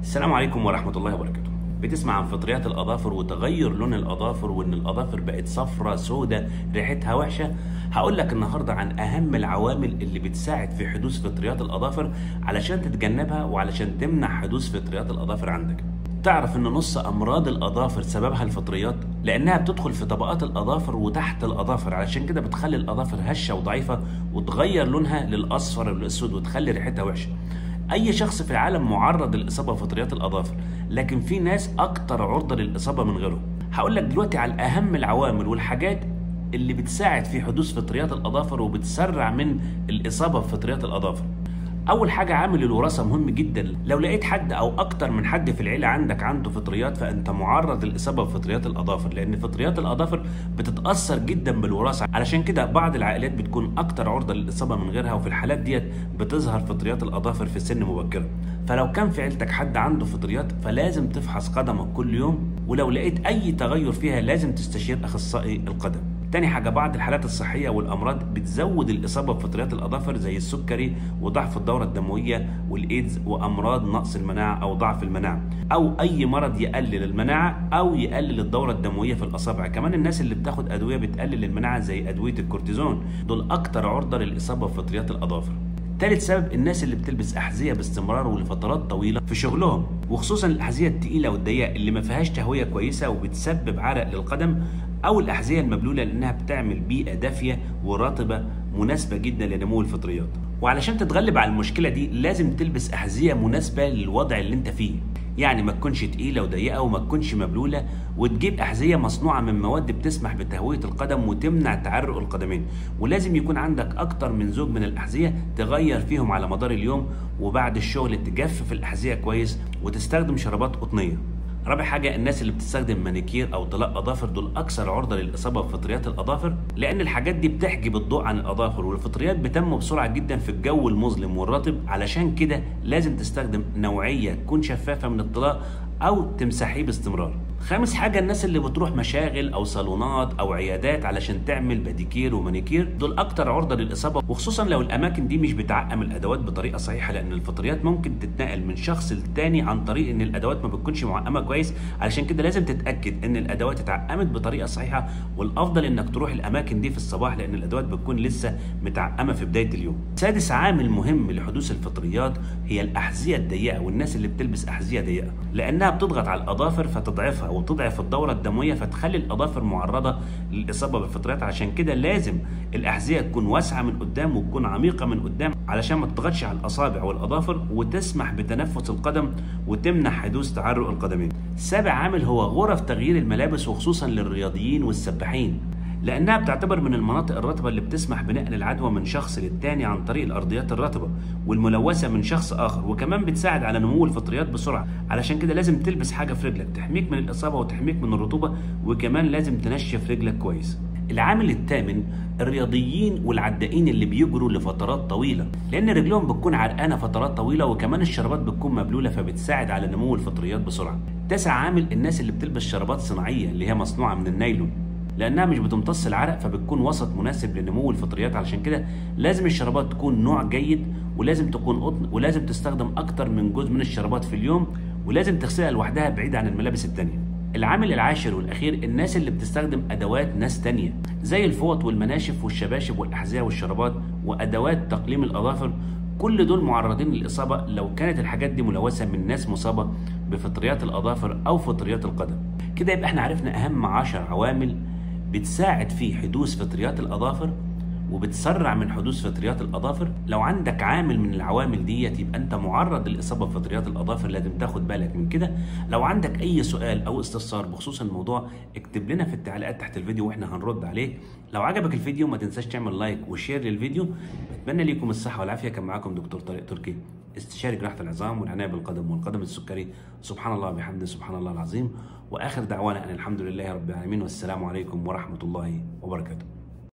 السلام عليكم ورحمة الله وبركاته. بتسمع عن فطريات الأظافر وتغير لون الأظافر وإن الأظافر بقت صفرة سودة ريحتها وحشة. هقول لك النهاردة عن أهم العوامل اللي بتساعد في حدوث فطريات الأظافر علشان تتجنبها وعلشان تمنع حدوث فطريات الأظافر عندك. تعرف إن نص أمراض الأظافر سببها الفطريات؟ لأنها بتدخل في طبقات الأظافر وتحت الأظافر. علشان كده بتخلي الأظافر هشة وضعيفة وتغير لونها للأصفر والاسود وتخلي ريحتها وحشة. أي شخص في العالم معرض للإصابة بفطريات الأظافر لكن في ناس أكتر عرضة للإصابة من غيرهم. هقول لك دلوقتي على اهم العوامل والحاجات اللي بتساعد في حدوث فطريات الأظافر وبتسرع من الإصابة بفطريات الأظافر. أول حاجة عامل الوراثة مهم جدا. لو لقيت حد أو أكتر من حد في العيلة عندك عنده فطريات فأنت معرض للاصابه بفطريات الأظافر لأن فطريات الأظافر بتتأثر جدا بالوراثة. علشان كده بعض العائلات بتكون أكتر عرضة للإصابة من غيرها وفي الحالات ديت بتظهر فطريات الأظافر في سن مبكرة. فلو كان في عيلتك حد عنده فطريات فلازم تفحص قدمك كل يوم ولو لقيت أي تغير فيها لازم تستشير أخصائي القدم. تاني حاجة بعض الحالات الصحية والأمراض بتزود الإصابة بفطريات الأظافر زي السكري وضعف الدورة الدموية والإيدز وأمراض نقص المناعة أو ضعف المناعة أو أي مرض يقلل المناعة أو يقلل الدورة الدموية في الأصابع. كمان الناس اللي بتاخد أدوية بتقلل المناعة زي أدوية الكورتيزون. دول أكتر عرضة للإصابة بفطريات الأظافر. تالت سبب الناس اللي بتلبس أحذية باستمرار ولفترات طويلة في شغلهم وخصوصا الأحذية التقيلة والضيقة اللي ما فيهاش تهوية كويسة وبتسبب عرق للقدم أو الأحذية المبلولة لأنها بتعمل بيئة دافية ورطبة مناسبة جدا لنمو الفطريات. وعلشان تتغلب على المشكلة دي لازم تلبس أحذية مناسبة للوضع اللي أنت فيه. يعني ما تكونش تقيلة وضيقة وما تكونش مبلولة وتجيب أحذية مصنوعة من مواد بتسمح بتهوية القدم وتمنع تعرق القدمين. ولازم يكون عندك أكتر من زوج من الأحذية تغير فيهم على مدار اليوم وبعد الشغل تجفف الأحذية كويس وتستخدم شرابات قطنية. رابع حاجة الناس اللي بتستخدم مانيكير أو طلاق أظافر دول أكثر عرضة للإصابة بفطريات الأظافر لأن الحاجات دي بتحجب الضوء عن الأظافر والفطريات بتنمو بسرعة جدا في الجو المظلم والرطب علشان كده لازم تستخدم نوعية تكون شفافة من الطلاق أو تمسحيه باستمرار. خامس حاجة الناس اللي بتروح مشاغل أو صالونات أو عيادات علشان تعمل باديكير ومانيكير دول أكتر عرضة للإصابة وخصوصا لو الأماكن دي مش بتعقم الأدوات بطريقة صحيحة لأن الفطريات ممكن تتنقل من شخص للتاني عن طريق إن الأدوات ما بتكونش معقمة كويس علشان كده لازم تتأكد إن الأدوات اتعقمت بطريقة صحيحة والأفضل إنك تروح الأماكن دي في الصباح لأن الأدوات بتكون لسه متعقمة في بداية اليوم. سادس عامل مهم لحدوث الفطريات هي الأحذية الضيقة والناس اللي بتلبس أحذية ضيقة لأنها بتضغط على الأظافر فتضعفها وتضعف الدورة الدموية فتخلي الأظافر معرضة للإصابة بالفطريات عشان كده لازم الأحذية تكون واسعة من قدام وتكون عميقة من قدام علشان ما تضغطش على الأصابع والأظافر وتسمح بتنفس القدم وتمنع حدوث تعرق القدمين. سابع عامل هو غرف تغيير الملابس وخصوصا للرياضيين والسباحين. لأنها بتعتبر من المناطق الرطبة اللي بتسمح بنقل العدوى من شخص للتاني عن طريق الأرضيات الرطبة والملوثة من شخص آخر وكمان بتساعد على نمو الفطريات بسرعة. علشان كده لازم تلبس حاجة في رجلك تحميك من الإصابة وتحميك من الرطوبة وكمان لازم تنشف رجلك كويس. العامل الثامن الرياضيين والعدائين اللي بيجروا لفترات طويلة. لأن رجلهم بتكون عرقانة فترات طويلة وكمان الشرابات بتكون مبلولة فبتساعد على نمو الفطريات بسرعة. تاسع عامل الناس اللي بتلبس شرابات صناعية اللي هي مصنوعة من النايلون. لأنها مش بتمتص العرق فبتكون وسط مناسب لنمو الفطريات. علشان كده لازم الشرابات تكون نوع جيد ولازم تكون قطن ولازم تستخدم أكتر من جزء من الشرابات في اليوم ولازم تغسلها لوحدها بعيد عن الملابس التانية. العامل العاشر والأخير الناس اللي بتستخدم أدوات ناس تانية زي الفوط والمناشف والشباشب والأحذية والشرابات وأدوات تقليم الأظافر. كل دول معرضين للإصابة لو كانت الحاجات دي ملوثة من ناس مصابة بفطريات الأظافر أو فطريات القدم. كده يبقى إحنا عرفنا أهم عشر عوامل بتساعد في حدوث فطريات الأظافر وبتسرع من حدوث فطريات الأظافر. لو عندك عامل من العوامل ديت يبقى أنت معرض للإصابة بفطريات الأظافر لازم تاخد بالك من كده. لو عندك أي سؤال أو استفسار بخصوص الموضوع اكتب لنا في التعليقات تحت الفيديو وإحنا هنرد عليه. لو عجبك الفيديو ما تنساش تعمل like و share للفيديو. بتمنى ليكم الصحة والعافية. كان معاكم دكتور طارق تركي. استشاري جراحة العظام والعناية بالقدم والقدم السكري. سبحان الله وبحمده سبحان الله العظيم. وآخر دعوانا أن الحمد لله رب العالمين. والسلام عليكم ورحمة الله وبركاته.